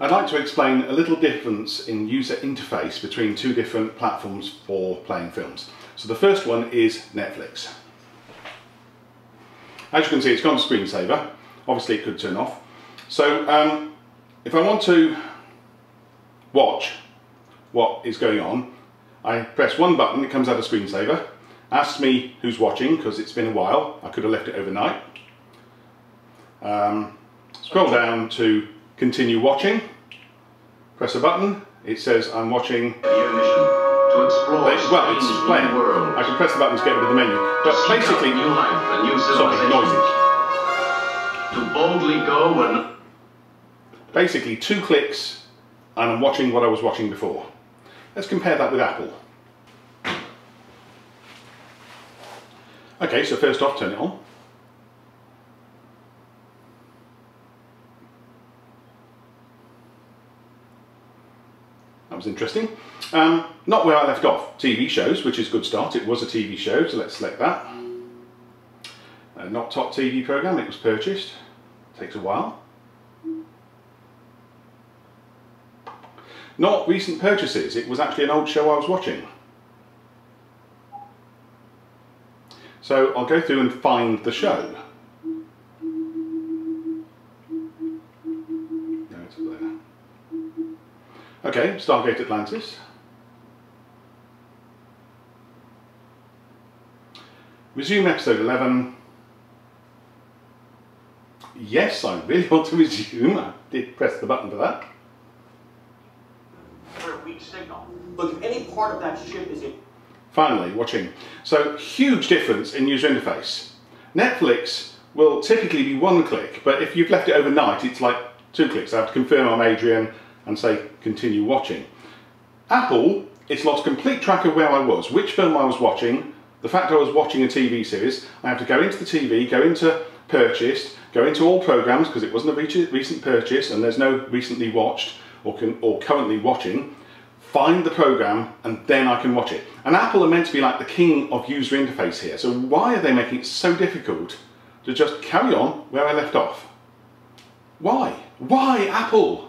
I'd like to explain a little difference in user interface between two different platforms for playing films. So the first one is Netflix. As you can see, it's gone to screensaver. Obviously it could turn off. So um, if I want to watch what is going on, I press one button, it comes out of screensaver, asks me who's watching because it's been a while, I could have left it overnight. Um, scroll down to continue watching, press a button, it says I'm watching Your mission to explore well, it's playing. I can press the button to get rid of the menu. But basically, new life and new sorry, noisy. To boldly go and Basically, two clicks and I'm watching what I was watching before. Let's compare that with Apple. Okay, so first off, turn it on. That was interesting. Um, not where I left off. TV shows, which is a good start. It was a TV show, so let's select that. Uh, not top TV program, it was purchased. Takes a while. Not recent purchases, it was actually an old show I was watching. So I'll go through and find the show. Okay, Stargate Atlantis. Resume episode 11. Yes, I really want to resume. I did press the button for that. for a weak signal. Look, if any part of that ship is in Finally, watching. So, huge difference in user interface. Netflix will typically be one click, but if you've left it overnight, it's like two clicks. I have to confirm I'm Adrian and say continue watching. Apple, it's lost complete track of where I was, which film I was watching, the fact I was watching a TV series. I have to go into the TV, go into purchased, go into all programs because it wasn't a re- recent purchase and there's no recently watched or, can, or currently watching find the program and then I can watch it. And Apple are meant to be like the king of user interface here. So why are they making it so difficult to just carry on where I left off? Why? Why Apple?